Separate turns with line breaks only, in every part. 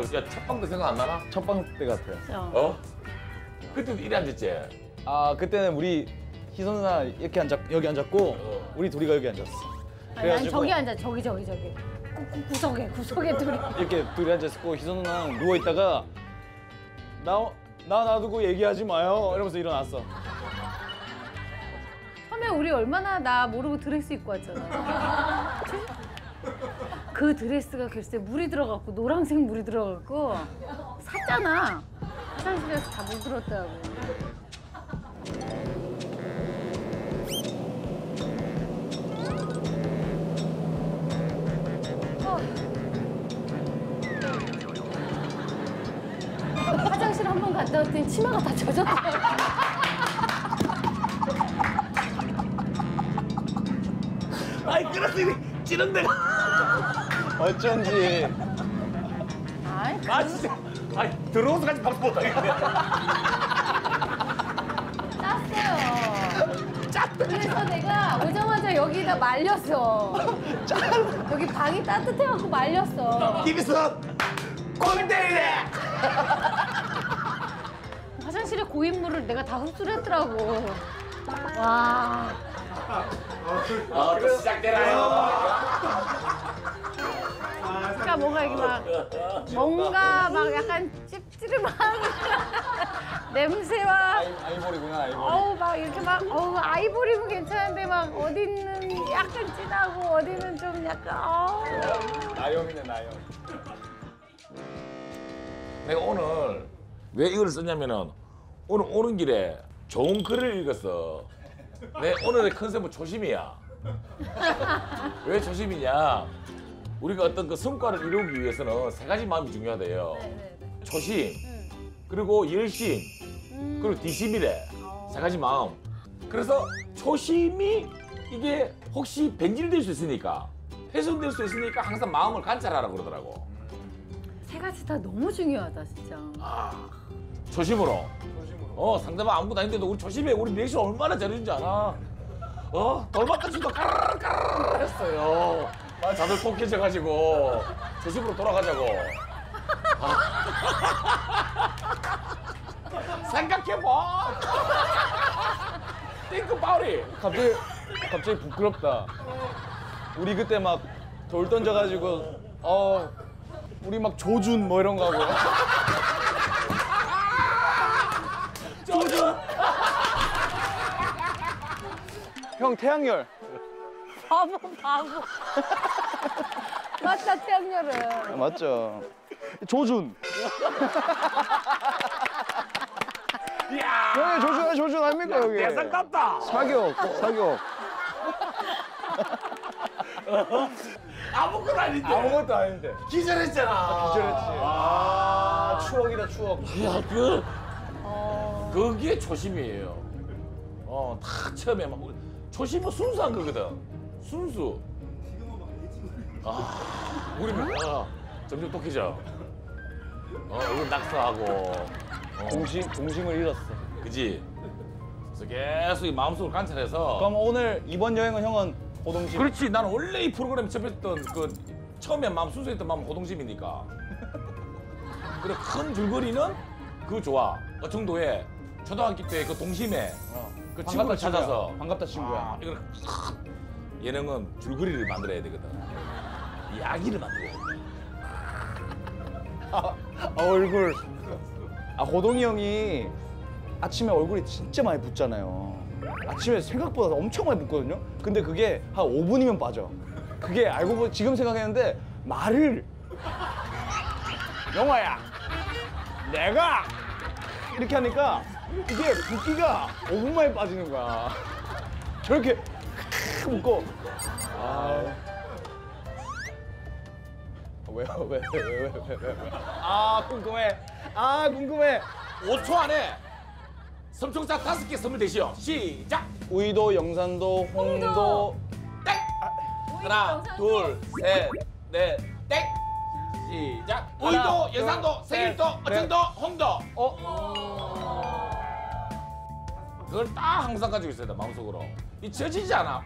분위기니까 야 첫방도 생각 안 나나?
첫방 때 같아요.
어.
어? 그때도 이리 앉았지?
아 그때는 우리 희선 누나 이렇게 앉았 여기 앉았고
어.
우리 둘이가 여기 앉았어.
아니, 난 저기 앉아 저기 저기 저기 구, 구, 구석에 구석에 둘이
이렇게 둘이 앉았고 희선 누나는 누워 있다가 나 나 놔두고 얘기하지 마요 이러면서 일어났어.
처음에 우리 얼마나 나 모르고 드레스 입고 왔잖아 그 드레스가 글쎄 물이 들어갔고 노란색 물이 들어갔고 샀잖아. 화장실에서 다 물들었다고. 화장실 한 번 갔다 왔더니 치마가 다 젖었다.
아이 이리 찌는 데가
어쩐지
아이,
아 진짜 아이 들어오서 같이 박수 못 하겠네
짰어요. 그래서 내가 오자마자 여기다 말렸어. 여기 방이 따뜻해갖고 말렸어.
김희선 꼴대이네
화장실에 고인물을 내가 다 흡수를 했더라고. 와.
아 또 시작되나요?
뭔가 이게 막 뭔가 막 약간 찝찝한 냄새와
아이보리구나 아이보리.
어우 막 이렇게 막 어우 아이보리면 괜찮은데 막 어디는 약간 진하고 어디는 좀 약간 어우.
나염이네 나염.
내가 오늘 왜 이걸 썼냐면은 오늘 오는 길에 좋은 글을 읽었어. 내 오늘의 컨셉은 초심이야. 왜 초심이냐? 우리가 어떤 그 성과를 이루기 위해서는 세 가지 마음이 중요하대요.
네네네.
초심, 그리고 열심,
음.
그리고 뒤심이래. 세 가지 마음. 그래서 초심이 이게 혹시 변질될 수 있으니까 훼손될 수 있으니까 항상 마음을 관찰하라 그러더라고.
세 가지 다 너무 중요하다 진짜.
아, 초심으로. 어, 상대방 아무것도 아닌데도 우리 초심에 우리 리액션 얼마나 잘해준지 알아? 어, 돌바까지도 까르르 까르르 했어요. 아, 다들 똑해져가지고 초심으로 돌아가자고. 아. 생각해봐. About it.
갑자기 갑자기 부끄럽다. 우리 그때 막 돌 던져가지고 어 우리 막 조준 뭐 이런 거 하고.
조준.
형 태양열.
바보 바보. 맞다 태양열은.
아, 맞죠. 조준. 형이 조준 조준 아닙니까 여기?
대상 같다.
사격 사격.
아무것도 아닌데.
아무것도 아닌데.
기절했잖아.
기절했지. 아 추억이다 추억.
야, 그
어.
그게 초심이에요. 어, 다 처음에 막 초심은 순수한 거거든. 순수. 아, 우리 아, 점점 똑해져. 어, 이건 낙서하고. 어,
동심 동심을 잃었어.
그지? 그래서 계속 이 마음속을 관찰해서.
그럼 오늘 이번 여행은 형은 호동심.
그렇지. 나는 원래 이 프로그램 접했던 그 처음에 마음 순수했던 마음은 호동심이니까. 그래 큰 줄거리는 그 좋아. 어 정도에 초등학교 때 그 동심에
어.
그 친구를. 찾아서
반갑다 친구야.
아, 이거는 탁 예능은 줄거리를 만들어야 되거든. 이야기를 만들어야 돼.
아, 아, 얼굴. 아 호동이 형이 아침에 얼굴이 진짜 많이 붓잖아요. 아침에 생각보다 엄청 많이 붓거든요. 근데 그게 한 5분이면 빠져. 그게 알고 보니 지금 생각했는데 말을 영화야. 내가 이렇게 하니까 이게 붓기가 5분 만에 빠지는 거야. 저렇게 붓고 아. 왜요? 왜? 왜? 왜? 왜? 왜? 왜? 아 궁금해. 아 궁금해.
5초 안에 섬총사 다섯 개 선물 되시오. 시작.
우이도, 영산도, 홍도.
홍도.
땡. 하나,
영상도.
둘, 셋, 넷, 땡. 시작.
하나,
우이도,
둘, 셋,
생일도,
넷.
어천도, 홍도.
어?
그걸 딱 항상 가지고 있어야 돼 마음속으로. 잊혀지지 않아.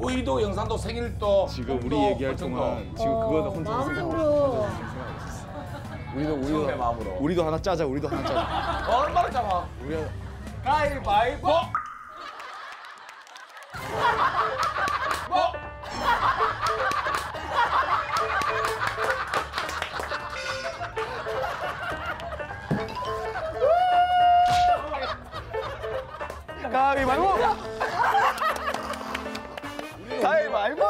우이도, 영산도, 생일도,
지금
홍도,
우리 얘기할. 동안 지금 그거 혼자 생각하고. 있어. 우리도 우리도
마음으로.
우리도 하나 짜자. 우리도 하나 짜자.
얼마나 작아?
우리
가위바위보. 뭐?
가위바위보. 가위바위보.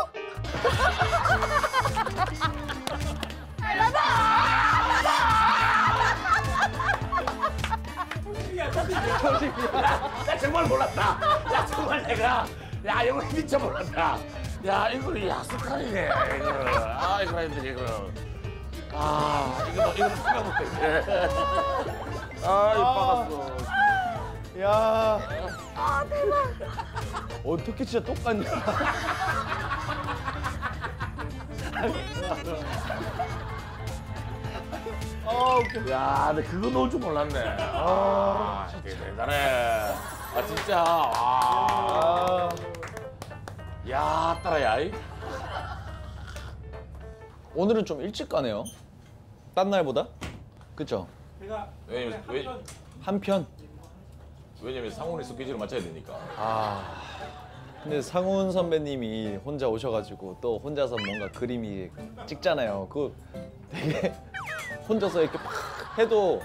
야 정말 몰랐다. 야 정말 내가 야 이거 진짜 몰랐다. 야 이거 약속하네 이거. 아 이거 힘들 이거. 아 이거 이거 생각 못했네. 아 이거 박았어.
야. 아 대박. 어떻게 진짜 똑같냐? 아 웃겨.
야, 근데 그거 넣을 줄 몰랐네. 아, 대단해. 아, 진짜. 와.
아.
야, 따라야. 이.
오늘은 좀 일찍 가네요. 딴 날보다. 그쵸?
왜냐면, 왜,
한편.
왜냐면 상훈이 스케줄을 맞춰야 되니까.
아. 근데 상훈 선배님이 혼자 오셔가지고 또 혼자서 뭔가 그림이 찍잖아요. 그거 되게 혼자서 이렇게 막 해도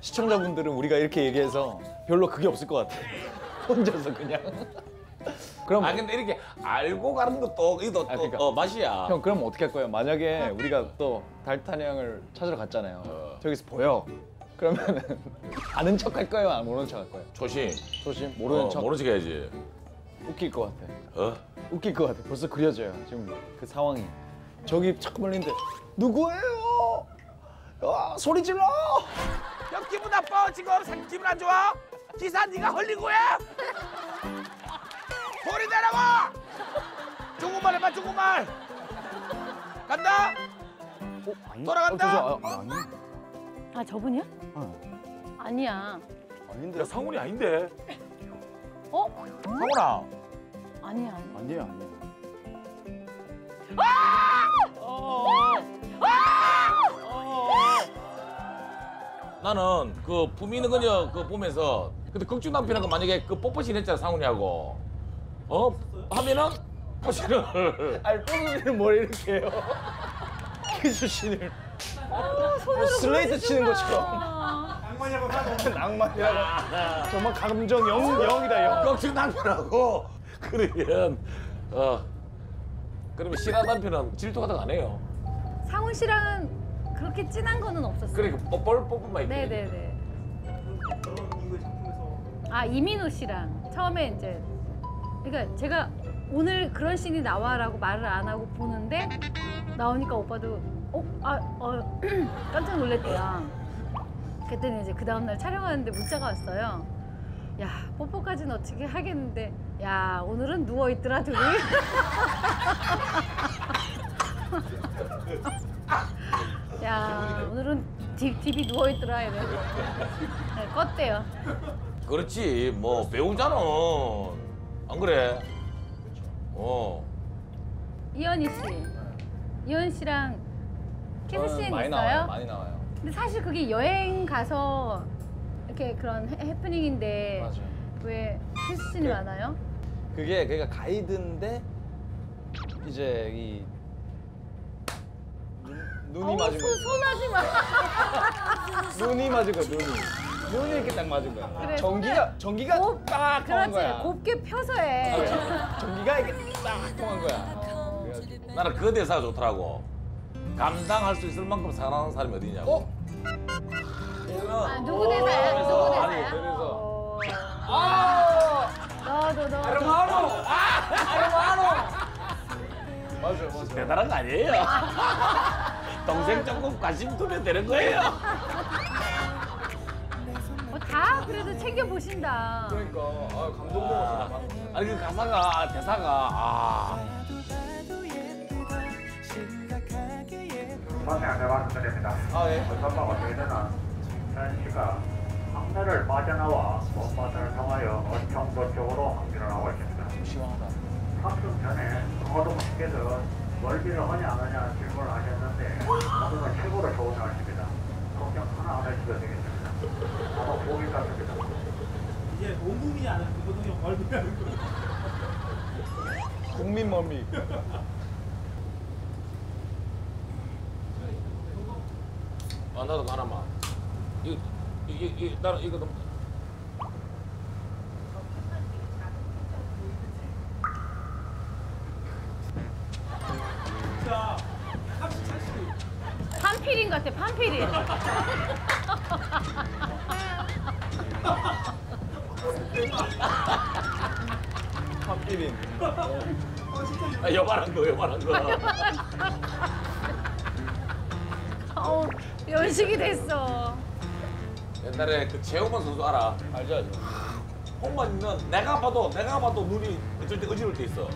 시청자분들은 우리가 이렇게 얘기해서 별로 그게 없을 것 같아. 혼자서 그냥. 그럼
아, 근데 이렇게 알고 가는 것도, 이거 또,
아, 그러니까.
어, 맛이야.
형 그럼 어떻게 할 거예요? 만약에 우리가 또 달타냥을 찾으러 갔잖아요.
어.
저기서 보여. 그러면은 아는 척 할 거예요? 안 모르는 척 할 거예요?
초심.
조심 모르는
어,
척
모르는 척 해야지.
웃길 것 같아.
어?
웃길 것 같아. 벌써 그려져요. 지금 그 상황이. 저기 자꾸 멀리는데 누구예요? 야, 소리 질러!
형 기분 나빠 지금 상 기분 안 좋아? 기사 네가 흘린 거야? 소리 내라고! 중국말 해봐 중국말 간다
어, 아니,
돌아간다!
어, 아, 아니,
아 저분이야?
어,
아니야.
아닌데.
야 상훈이 아닌데
어?
상훈아
아니야. 아니야.
아니에요, 아니에요.
나는 그 부미는 그녀 그 보면서 근데 극중 남편하고 만약에 그 뽀뽀신 했잖아 상훈이하고 어 하면은 뽀신을
아니, 뽀뽀는 뭘 이렇게 해요? 키스신을 뭐 슬레이트 치는 것처럼
아,
낭만이라고 정말 감정 영, 영이다 영
극중 남편하고 그러면 어 그러면 신한 남편은 질투가닥 안 해요
상훈 씨랑은 그렇게 진한 거는 없었어요.
그러니까 뽀뽀를 뽀뽀만 있고
네네네. 아 이민호 씨랑 처음에 이제 그러니까 제가 오늘 그런 씬이 나와라고 말을 안 하고 보는데 나오니까 오빠도 어 아 어, 깜짝 놀랐대요. 그랬더니 이제 그 다음 날 촬영하는데 문자가 왔어요. 야 뽀뽀까지는 어떻게 하겠는데 야 오늘은 누워 있더라 둘이. 야 오늘은 디, 딥이 누워 있더라 이래. 네, 껐대요.
그렇지 뭐 배우자는 안 그래 어
이현희 씨, 이현 씨랑 키스씬
많이
있어요?
나와요 많이 나와요
근데 사실 그게 여행 가서 이렇게 그런 해- 해프닝인데
맞아요.
왜 키스씬이
그-
많아요?
그게 그러니까 가이드인데 이제 이 눈, 눈이
어우,
맞은
손,
거야
손하지 마.
눈이 맞은 거야 눈이. 눈이 이렇게 딱 맞은 거야.
그래,
전기가 전기가
곱-
딱 통한
그렇지.
거야.
곱게 펴서 해.
전기가 이렇게 딱 통한 거야. 그래가지고.
나는 그 대사가 좋더라고 감당할 수 있을 만큼 사랑하는 사람이 어디냐고
어?
아, 누구 대사야? 누구
어,
대사야?
아니, 그래서.
어.
아!
너도 너.
맞아요 맞아요
대단한 거 아니에요 동생 조금 관심 두면 되는 거예요
어, 다 그래도 챙겨 보신다.
그러니까 아, 감동 먹었어
아니 그 가사가 대사가 아
방에 안내 말씀드립니다.
아 예
전방 어떻게 되나? 현 씨가 항로를 빠져나와 먼바다를 통하여 어청도 쪽으로 항진을 하고 있습니다.
시원하다
탑승 전에 어동 씨께서 멀미를 하냐 안 하냐 질문을 하셨는데 오늘은 최고로 좋은 날씨입니다. 걱정 하나 안 하셔도 되겠습니다. 아마 보일 같습니다.
이제 온몸이 아는 그거는 얼굴이 아는 거.
국민 머미.
아 나도 하나만. 이거 이거 너무.
자, 합시 찰수.
판피린 같아 판피린.
팝기린.
아, 여만한 거 여만한 거.
어 연식이 됐어.
옛날에 그 최홍만 선수 알아?
알죠 알죠.
홍만이는 내가 봐도 내가 봐도 눈이 어쩔 때 어지러울 때 있어.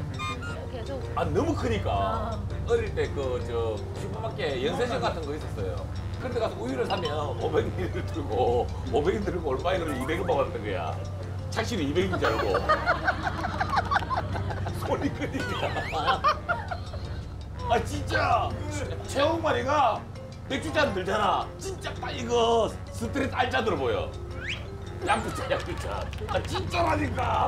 계속
아 너무 크니까
아.
어릴 때 그 저 슈퍼마켓 연세점 같은 거 있었어요. 그런데 가서 우유를 사면 500ml 들고 500원 들고 얼마이를 200원 받았던 거야. 착실히 200인 줄 알고. 손이 크니까. 아 진짜 최홍만이가 맥주잔 들잖아. 진짜 딱 이거 스트레이트 알짜들어 보여. 양주차 양주차. 아 진짜라니까.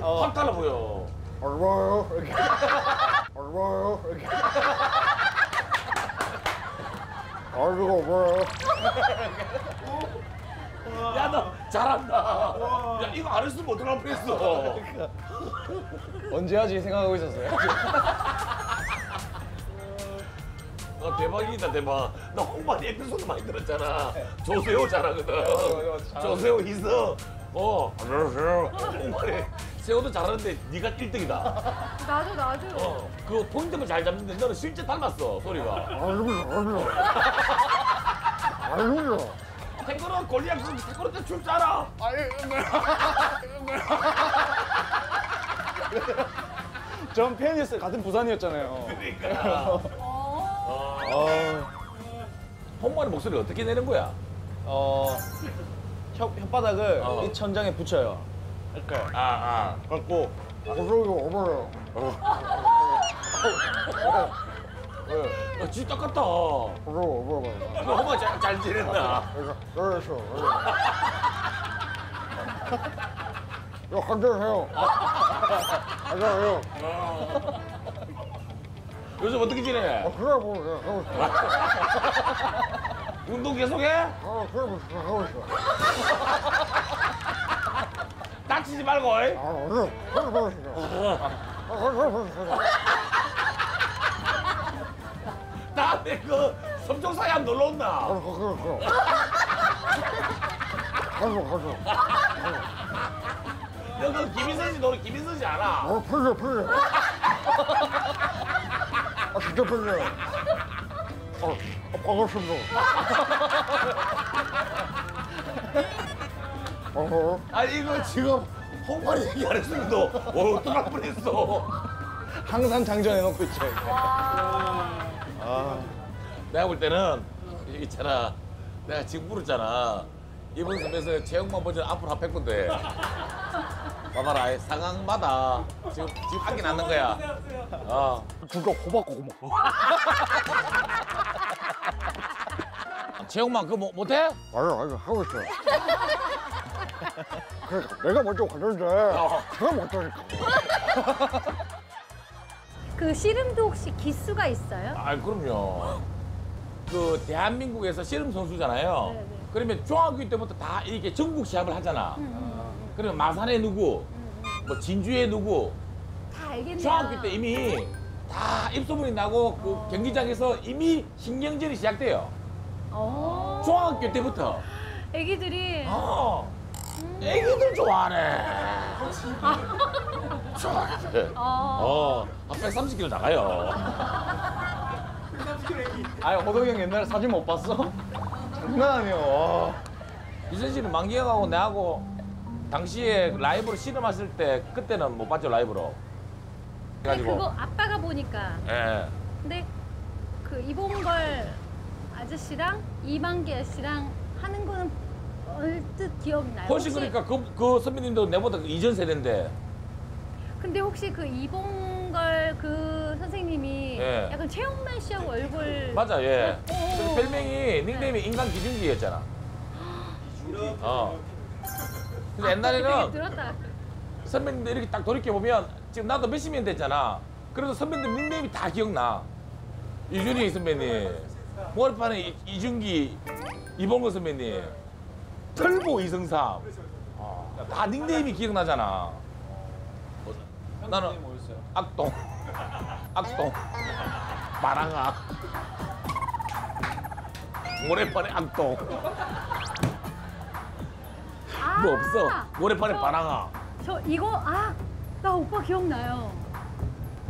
어.
확 달라 보여.
얼마요? 얼마요? 이렇게. 아이고 뭐요?
야, 너 잘한다. 야, 이거 안 했으면 어떡할 뻔했어.
언제 하지 생각하고 있었어요.
어, 대박이다, 대박. 나 홍만이 에피소드 많이 들었잖아. 조세호 잘하거든. 조세호 있어. 어, 안녕하세요. 홍만이 세호도 잘하는데 네가 1등이다.
나도 나도.
어, 그 포인트만 잘 잡는데 너는 실제 닮았어, 소리가.
아이고 아이고. 아이고.
태권도 골리앗 그 태권도 때출 줄 알아.
전 팬이었어요. 같은 부산이었잖아요.
그러니까.
어.
어,
홍만의 목소리 어떻게 내는 거야?
어 혓, 혓바닥을
어.
이 천장에 붙여요. 이렇게.
아, 아.
갖고 고소이가 어머요.
어, 진짜 똑같다.
고소 어머요.
너 홍만 잘, 잘 지낸다.
그래서 이거 한잔 해요. 한잔 해요.
요즘 어떻게 지내?
그래 뭐 그냥 하고 있어.
운동 계속해?
아 그래 뭐 그냥 하고 있어.
다치지 말고. 어이.
아 그래 그래 하고 있어. 아 그래 그래 그래.
다음에 그 섬정사에 한 놀러 온다.
아 그래 그래. 가서 가서.
너그 김인선 씨 노래 김인선 씨 알아?
아 풀려 풀려. 아. 아, 아 반갑습니다. 어허.
아니 이거 지금 홍만이 얘기 안 했으면 너 어, 어떡할 뻔했어.
항상 장전해 놓고 있죠. 아.
내가 볼 때는 여기 있잖아. 내가 지금 물었잖아. 이번 선배에서 체육만 버전 앞으로 한 100번 돼. 봐봐라. 상황마다 지금 지금 하긴 않는 거야. 어.
진짜 고맙고 고맙고.
체육만 그거 뭐, 못해?
아니 아니 하고 있어. 그러니까 내가 먼저 갔는데 내가 못하니까.
그 씨름도 혹시 기수가 있어요?
아 그럼요. 그 대한민국에서 씨름 선수잖아요.
네, 네.
그러면 중학교 때부터 다 이렇게 전국 시합을 하잖아.
음,
그러면 마산에 누구, 뭐 진주에 누구,
다 알겠네요.
중학교 때 이미 다 입소문이 나고 그 경기장에서 이미 신경전이 시작돼요.
어.
중학교 때부터.
애기들이
어. 애기들 좋아하네. 좋아하네.
어.
어. 한 130kg 나가요.
아니 호동이 형 옛날에 사진 못 봤어? 장난 아니야.
이선 씨는 만기형하고 내하고 당시에 라이브로 씨름했을 때 그때는 못 봤죠 라이브로.
근데
그래가지고.
그거 아빠가 보니까.
예.
근데 그 이봉걸 아저씨랑 이만기 씨랑 하는 거는 얼뜻 기억나요.
훨씬
혹시-
그러니까 그, 그 선배님도 내보다 그 이전 세대인데.
근데 혹시 그 이봉걸 그 선생님이
예. 예.
약간 최영만 씨하고 얼굴
맞아, 예.
오, 오, 오.
별명이 닉네임이 인간 기준기였잖아. 어. 그래서 옛날에는
아, 들었다.
선배님들 이렇게 딱 돌이켜 보면 지금 나도 몇십 년 됐잖아. 그래도 선배님들 닉네임이 다 기억나. 이준희 선배님, 모래판에 이- 이준기, 이봉근 선배님, 털보 이승삼. 어, 다 닉네임이 기억나잖아. 나는? 악동, 악동, 마랑아, 모래판에 악동.
아,
뭐 없어. 모래판에
저-
바랑아.
저 이거 아, 나 오빠 기억나요.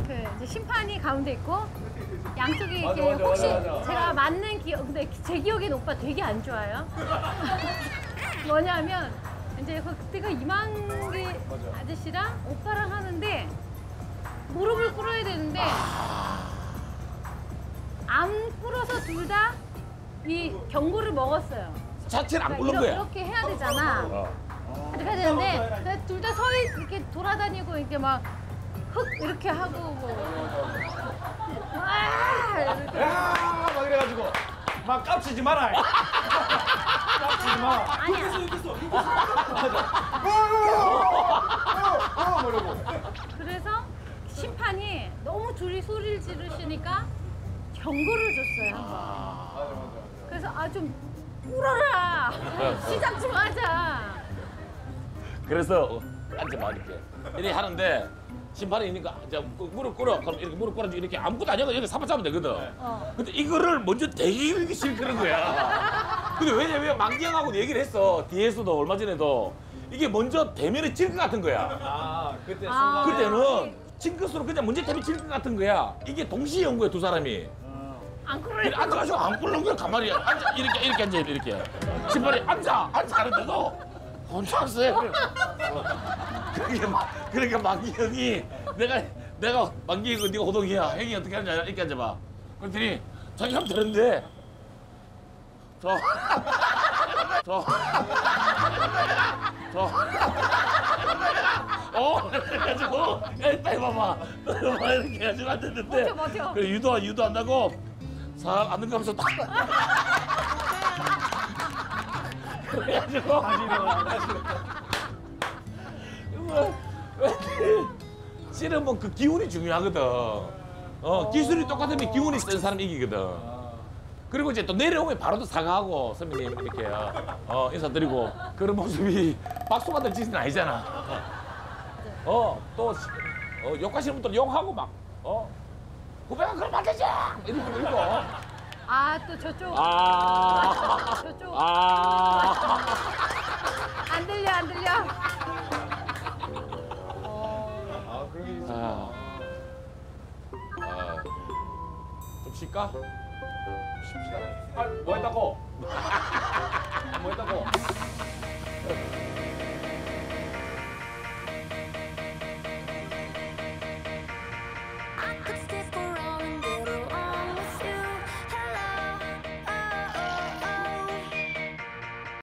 그 이제 심판이 가운데 있고 양쪽이
맞아,
이렇게
맞아,
혹시
맞아.
제가 맞는 기억 근데 제 기억엔 오빠 되게 안 좋아요. 뭐냐면 이제 그 그때가 이만기 아저씨랑 오빠랑 하는데 무릎을 꿇어야 되는데 안 꿇어서 둘 다 이 경고를 먹었어요.
자체를 안
그러니까
굴른 거야.
이렇게 해야 되잖아.
어.
이렇게 해야 되는데 둘 다 서 이렇게 돌아다니고 이렇게 막흙 이렇게 하고 뭐. 아 이렇게.
야, 막 이래가지고 막 깝치지 마라. 깝치지 마.
아니야.
어, 뭐라고?
그래서 심판이 너무 둘이 소리를 지르시니까 경고를 줬어요. 그래서 아좀 울어라. 시작 좀 하자.
그래서 어, 앉아 봐 이렇게. 이렇게 하는데 심판이 있으니까 이제 그 무릎 꿇어. 그럼 이렇게 무릎 꿇어주고 이렇게 아무것도 안 하고 이렇게 사바 잡으면 되거든.
어.
근데 이거를 먼저 되게 이렇게 싫그런 거야. 근데 왜냐면 망경하고 얘기를 했어. 뒤에서도 얼마 전에도. 이게 먼저 대면에 질 것 같은 거야.
아, 그때
아.
그때는 징크스로 그냥 먼저 대면 질 것 같은 거야. 이게 동시에 온 거야 두 사람이
안 그래.
앉아가지고 안 거야 가만히. 앉아. 이렇게 이렇게 앉아 이렇게. 심판이 앉아. 앉아. 하는데도 혼자 왔어요 그러니까 막 그러니까 만기 형이 내가 내가 만기 형은 네가 호동이야. 형이 어떻게 하는지 알아? 이렇게 앉아봐. 그랬더니 자기 하면 되는데. 저 저, 저, 어, 그래가지고, 야, 빨리 봐봐. 막 이렇게 해가지고 앉았는데,
버텨, 버텨.
그래, 유도, 유도한다고, 살 앉는 가면서 딱. 그래가지고,
다시 일어나, 다시 일어나.
씨름은 그 기운이 중요하거든. 어, 기술이 똑같으면 기운이 센 사람이 이기거든. 그리고 이제 또 내려오면 바로 또 사과하고 선배님 이렇게 어, 인사드리고 그런 모습이 박수 받을 짓은 아니잖아. 어, 또 어, 욕하시는 분들 욕하고 막 어, 후배가 그러면 안 되지! 이러고
아 또 저쪽
아,
저쪽
아,
안 들려 안 들려.
아, 그런 게 있어.
아, 아, 좀 쉴까?
쉽시다. 아, 뭐 했다고? 뭐 했다고?